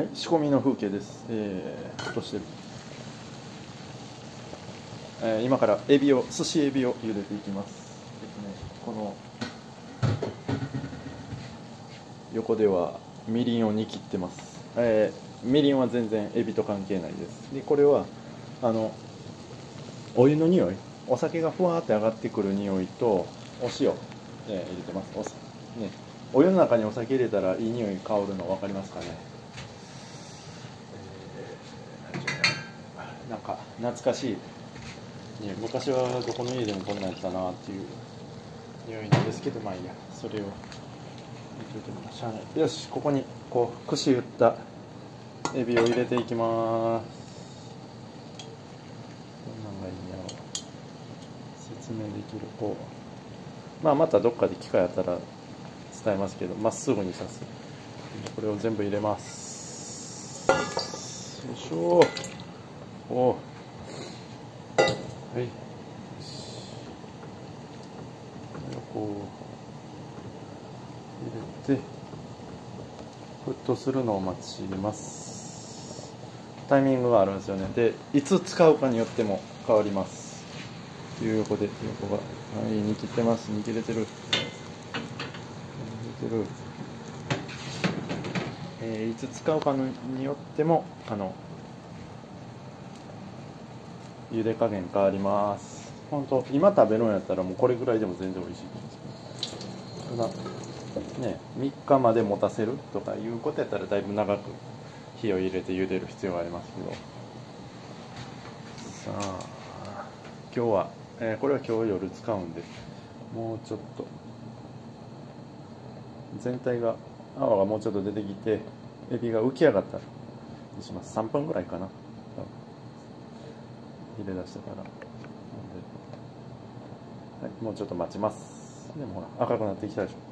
はい。仕込みの風景です。えー、落としてる、えー、今からエビを寿司エビを茹でていきます。えっとねこの横ではみりんを煮切ってます。えー、みりんは全然エビと関係ないです。でこれはあのお湯の匂い？お酒がふわーって上がってくる匂いとお塩、えー、入れてます。お,、ね、お湯の中にお酒入れたらいい匂い香るの分かりますかね、えー、なんか懐かしい、ね、昔はどこの家でもこんなんやったなっていう。匂いなんですけどまあいいや。それを。よしここにこう串打った。エビを入れていきます。どんなんがいいんやろ説明できる。こう。まあまたどっかで機会あったら伝えますけどまっすぐに刺す。これを全部入れます。よいしょ。おはい。こう入れて沸騰するのを待ちます。タイミングがあるんですよね。でいつ使うかによっても変わります。いう横で横が。はい煮切ってます。煮切れてる。煮切れてる、えー、いつ使うかによってもあの茹で加減変わります。本当今食べるんやったらもうこれぐらいでも全然美味しいただね3日まで持たせるとかいうことやったらだいぶ長く火を入れて茹でる必要がありますけど。さあ今日はえー、これは今日夜使うんでもうちょっと。全体が泡がもうちょっと出てきてエビが浮き上がったらにします。3分ぐらいかな。入れ出したから。はい、もうちょっと待ちます。でもほら赤くなってきたでしょ。